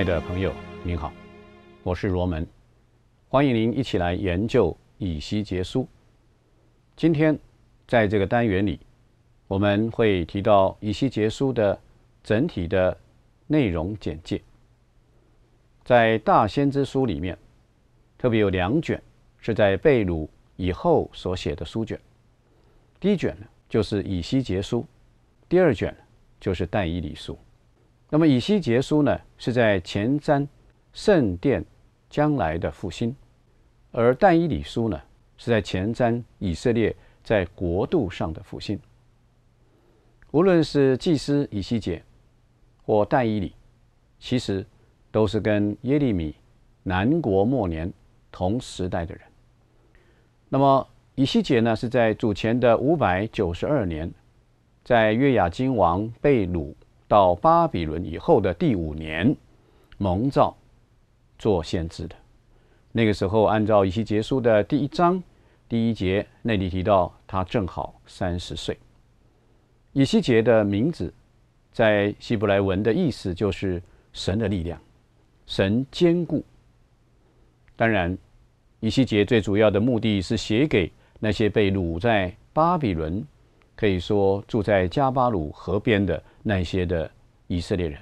爱的朋友，您好，我是罗门，欢迎您一起来研究以西结书。今天在这个单元里，我们会提到以西结书的整体的内容简介。在大先知书里面，特别有两卷是在被掳以后所写的书卷。第一卷呢，就是以西结书；第二卷就是但以理书。那么以西结书呢，是在前瞻圣殿将来的复兴；而但以理书呢，是在前瞻以色列在国度上的复兴。无论是祭司以西结或但以理，其实都是跟耶利米南国末年同时代的人。那么以西结呢，是在主前的五百九十二年，在约雅金王被掳。到巴比伦以后的第五年，蒙召做先知的。那个时候，按照以西结书的第一章第一节那里提到，他正好三十岁。以西结的名字在希伯来文的意思就是神的力量，神坚固。当然，以西结最主要的目的是写给那些被掳在巴比伦。可以说住在加巴鲁河边的那些的以色列人，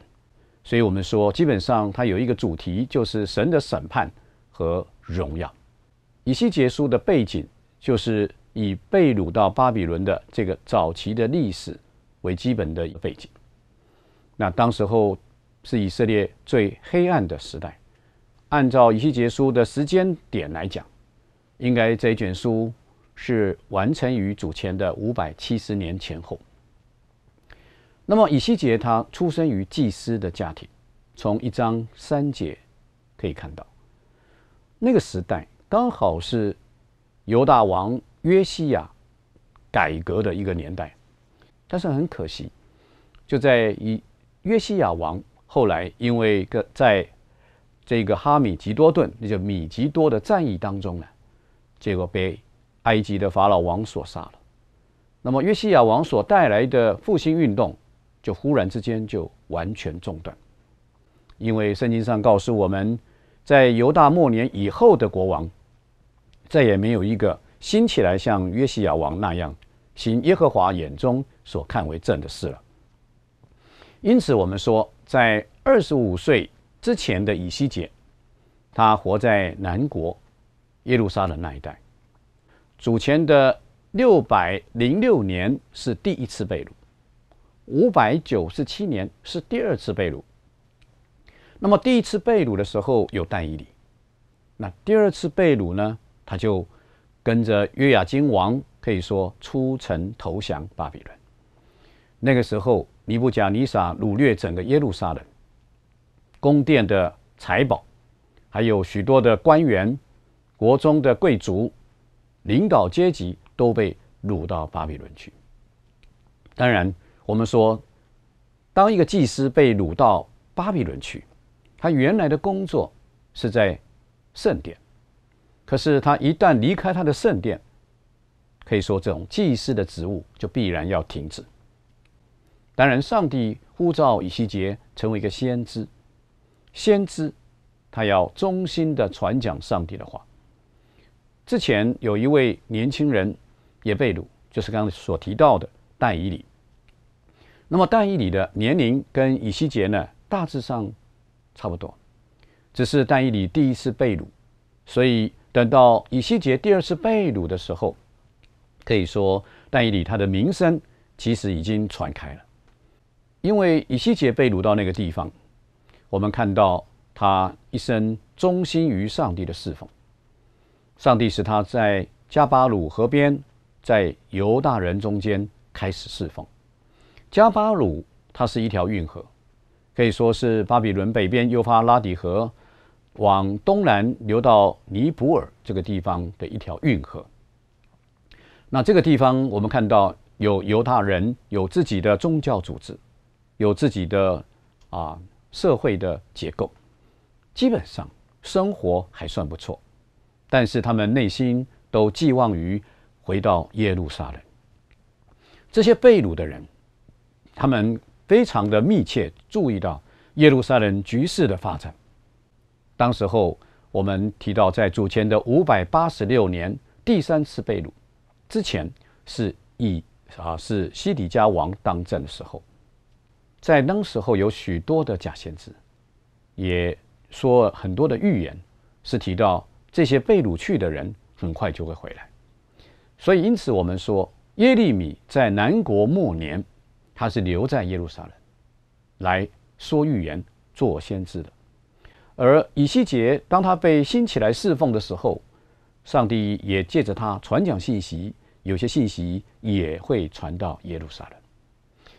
所以我们说，基本上它有一个主题，就是神的审判和荣耀。以西结书的背景就是以被掳到巴比伦的这个早期的历史为基本的一个背景。那当时候是以色列最黑暗的时代，按照以西结书的时间点来讲，应该这一卷书。是完成于主前的五百七十年前后。那么以西结他出生于祭司的家庭，从一章三节可以看到，那个时代刚好是犹大王约西亚改革的一个年代。但是很可惜，就在以约西亚王后来因为个在这个哈米吉多顿，那叫米吉多的战役当中呢，结果被。埃及的法老王所杀了，那么约西亚王所带来的复兴运动就忽然之间就完全中断，因为圣经上告诉我们，在犹大末年以后的国王，再也没有一个兴起来像约西亚王那样行耶和华眼中所看为正的事了。因此，我们说，在二十五岁之前的以西结，他活在南国耶路撒冷那一带。主前的六百零六年是第一次被掳，五百九十七年是第二次被掳。那么第一次被掳的时候有但以理，那第二次被掳呢，他就跟着约雅金王，可以说出城投降巴比伦。那个时候，尼布甲尼撒掳掠整个耶路撒冷，宫殿的财宝，还有许多的官员、国中的贵族。领导阶级都被掳到巴比伦去。当然，我们说，当一个祭司被掳到巴比伦去，他原来的工作是在圣殿，可是他一旦离开他的圣殿，可以说这种祭司的职务就必然要停止。当然，上帝呼召以西结成为一个先知，先知他要忠心的传讲上帝的话。之前有一位年轻人也被掳，就是刚才所提到的但以礼。那么但以礼的年龄跟以西结呢大致上差不多，只是但以礼第一次被掳，所以等到以西结第二次被掳的时候，可以说但以礼他的名声其实已经传开了，因为以西结被掳到那个地方，我们看到他一生忠心于上帝的侍奉。上帝使他在加巴鲁河边，在犹大人中间开始侍奉。加巴鲁它是一条运河，可以说是巴比伦北边幼发拉底河往东南流到尼泊尔这个地方的一条运河。那这个地方我们看到有犹大人有自己的宗教组织，有自己的啊社会的结构，基本上生活还算不错。但是他们内心都寄望于回到耶路撒冷。这些被掳的人，他们非常的密切注意到耶路撒冷局势的发展。当时候我们提到，在主前的五百八十六年第三次被掳之前，是以啊是西底家王当政的时候，在那时候有许多的假先知，也说很多的预言，是提到这些被掳去的人很快就会回来。所以因此我们说，耶利米在南国末年，他是留在耶路撒冷来说预言、做先知的。而以西结当他被兴起来侍奉的时候，上帝也借着他传讲信息，有些信息也会传到耶路撒冷。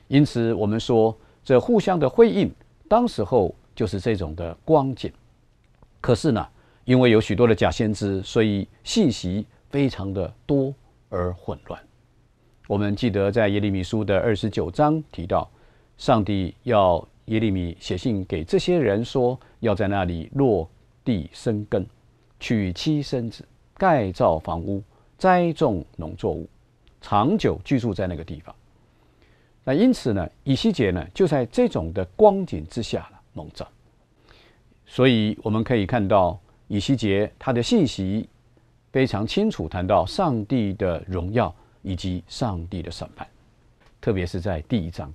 因此，我们说这互相的辉映，当时候就是这种的光景。可是呢，因为有许多的假先知，所以信息非常的多而混乱。我们记得在耶利米书的二十九章提到，上帝要。耶利米写信给这些人说，要在那里落地生根，娶妻生子，盖造房屋，栽种农作物，长久居住在那个地方。那因此呢，以西结呢就在这种的光景之下了蒙召。所以我们可以看到，以西结他的信息非常清楚，谈到上帝的荣耀以及上帝的审判，特别是在第一章。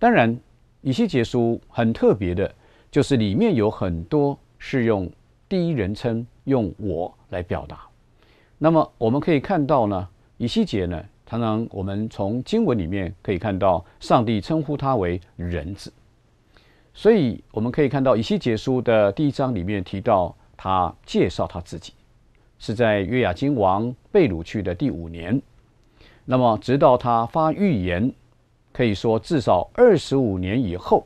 当然。以西结书很特别的，就是里面有很多是用第一人称，用我来表达。那么我们可以看到呢，以西结呢，常常我们从经文里面可以看到，上帝称呼他为人子。所以我们可以看到，以西结书的第一章里面提到，他介绍他自己是在约雅金王被掳去的第五年，那么直到他发预言。可以说，至少二十五年以后，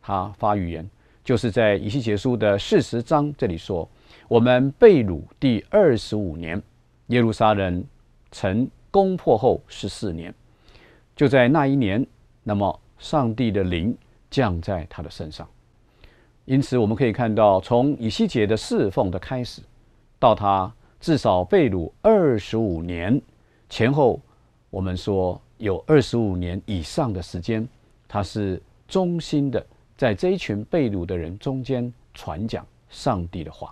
他发预言，就是在以西结书的四十章这里说：“我们被掳第二十五年，耶路撒冷城攻破后十四年，就在那一年，那么上帝的灵降在他的身上。因此，我们可以看到，从以西结的侍奉的开始，到他至少被掳二十五年前后，我们说。”有二十五年以上的时间，他是忠心的，在这一群被掳的人中间传讲上帝的话。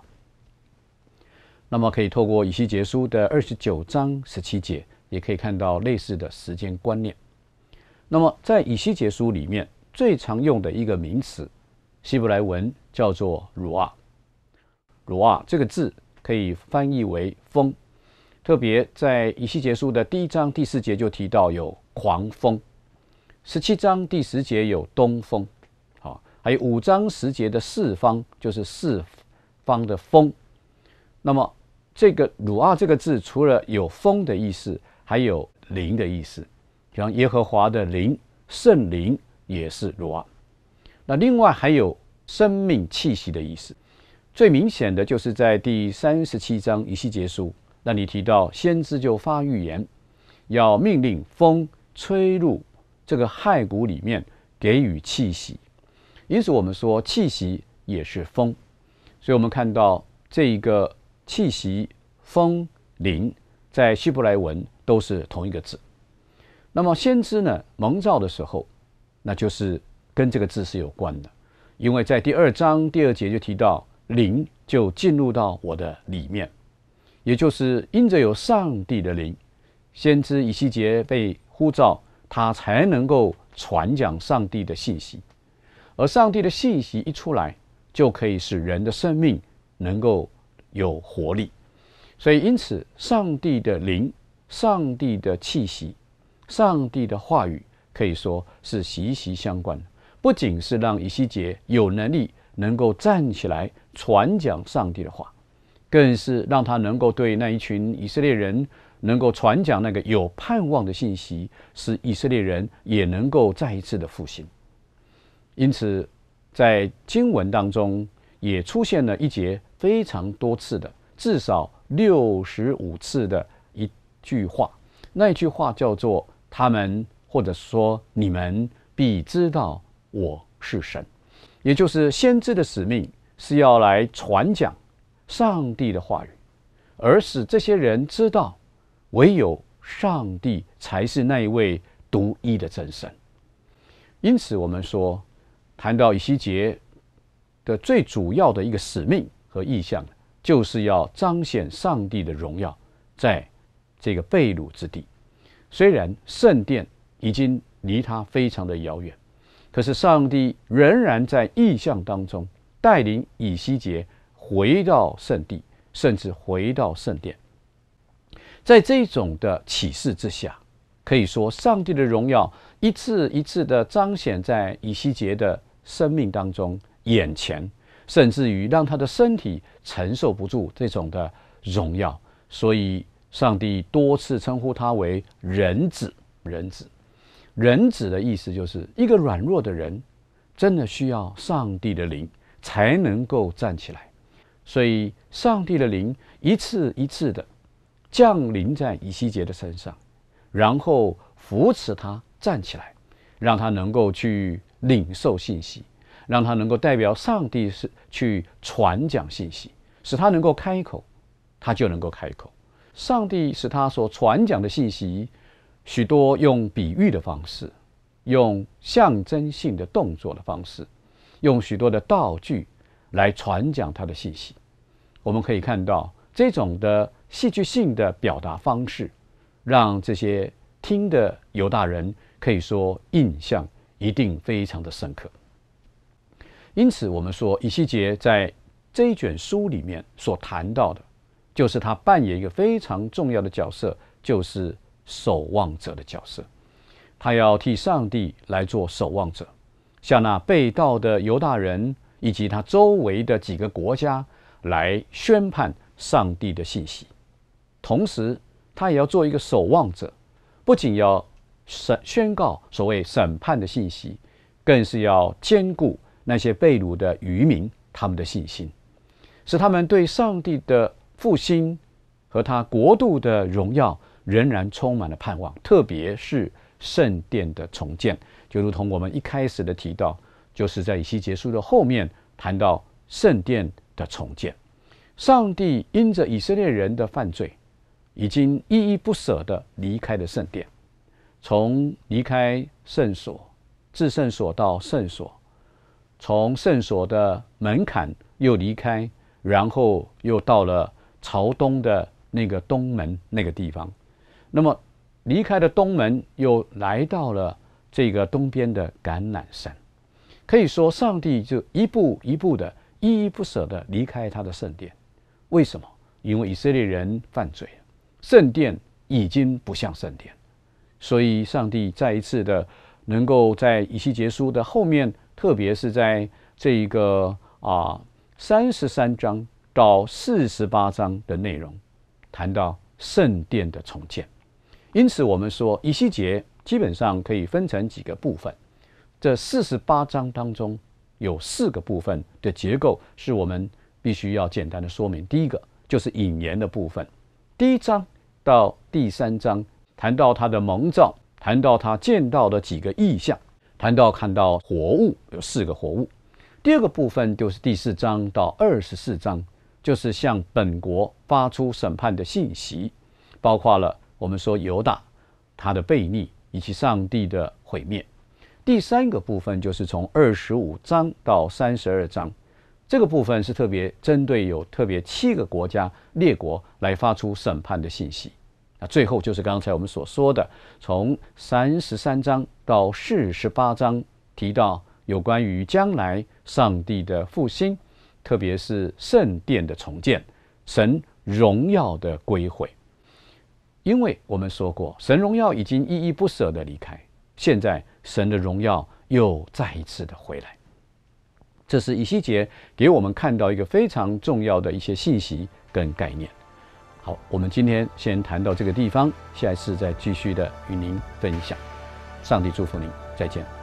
那么，可以透过以西结书的二十九章十七节，也可以看到类似的时间观念。那么，在以西结书里面最常用的一个名词，希伯来文叫做“鲁啊”。鲁啊这个字可以翻译为“风”。特别在以西结书的第一章第四节就提到有狂风，十七章第十节有东风，好，还有五章十节的四方就是四方的风。那么这个“鲁啊”这个字，除了有风的意思，还有灵的意思，像耶和华的灵、圣灵也是“罗啊”。那另外还有生命气息的意思。最明显的就是在第三十七章以西结书。那你提到先知就发预言，要命令风吹入这个骸骨里面，给予气息。因此，我们说气息也是风，所以我们看到这一个气息、风、灵，在希伯来文都是同一个字。那么先知呢，蒙召的时候，那就是跟这个字是有关的，因为在第二章第二节就提到灵就进入到我的里面。也就是因着有上帝的灵，先知以西结被呼召，他才能够传讲上帝的信息。而上帝的信息一出来，就可以使人的生命能够有活力。所以，因此，上帝的灵、上帝的气息、上帝的话语，可以说是息息相关。不仅是让以西结有能力能够站起来传讲上帝的话。更是让他能够对那一群以色列人能够传讲那个有盼望的信息，使以色列人也能够再一次的复兴。因此，在经文当中也出现了一节非常多次的，至少六十五次的一句话。那句话叫做“他们”或者说“你们必知道我是神”，也就是先知的使命是要来传讲。上帝的话语，而使这些人知道，唯有上帝才是那一位独一的真神。因此，我们说，谈到以西结的最主要的一个使命和意向，就是要彰显上帝的荣耀，在这个被掳之地。虽然圣殿已经离他非常的遥远，可是上帝仍然在意象当中带领以西结回到圣地，甚至回到圣殿。在这种的启示之下，可以说上帝的荣耀一次一次的彰显在以西结的生命当中、眼前，甚至于让他的身体承受不住这种的荣耀，所以。上帝多次称呼他为人子，人子，人子的意思就是一个软弱的人，真的需要上帝的灵才能够站起来。所以，上帝的灵一次一次的降临在以西结的身上，然后扶持他站起来，让他能够去领受信息，让他能够代表上帝是去传讲信息，使他能够开口，他就能够开口。上帝使他所传讲的信息，许多用比喻的方式，用象征性的动作的方式，用许多的道具来传讲他的信息。我们可以看到这种的戏剧性的表达方式，让这些听的犹大人可以说印象一定非常的深刻。因此，我们说以西结在这一卷书里面所谈到的。就是他扮演一个非常重要的角色，就是守望者的角色。他要替上帝来做守望者，向那被盗的犹大人以及他周围的几个国家来宣判上帝的信息。同时，他也要做一个守望者，不仅要审宣告所谓审判的信息，更是要兼顾那些被掳的渔民他们的信心，使他们对上帝的。复兴和他国度的荣耀仍然充满了盼望，特别是圣殿的重建，就如同我们一开始的提到，就是在以西结束的后面谈到圣殿的重建。上帝因着以色列人的犯罪，已经依依不舍地离开了圣殿，从离开圣所、至圣所到圣所，从圣所的门槛又离开，然后又到了。朝东的那个东门那个地方，那么离开了东门，又来到了这个东边的橄榄山。可以说，上帝就一步一步的依依不舍的离开他的圣殿。为什么？因为以色列人犯罪，圣殿已经不像圣殿，所以上帝再一次的能够在以西结书的后面，特别是在这一个啊三十三章。到四十八章的内容，谈到圣殿的重建。因此，我们说以西结基本上可以分成几个部分。这四十八章当中有四个部分的结构，是我们必须要简单的说明。第一个就是引言的部分。第一章到第三章谈到他的蒙召，谈到他见到的几个意象，谈到看到活物有四个活物。第二个部分就是第四章到二十四章。就是向本国发出审判的信息，包括了我们说犹大他的悖逆以及上帝的毁灭。第三个部分就是从二十五章到三十二章，这个部分是特别针对有特别七个国家列国来发出审判的信息。那最后就是刚才我们所说的，从三十三章到四十八章提到有关于将来上帝的复兴。特别是圣殿的重建，神荣耀的归回，因为我们说过，神荣耀已经依依不舍的离开，现在神的荣耀又再一次的回来。这是以西结给我们看到一个非常重要的一些信息跟概念。好，我们今天先谈到这个地方，下一次再继续的与您分享。上帝祝福您，再见。